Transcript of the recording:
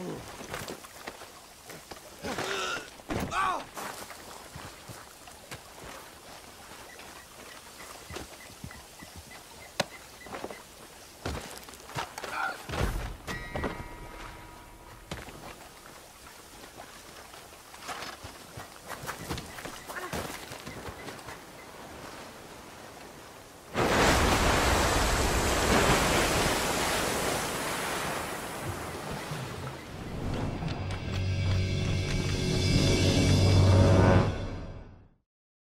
Ooh.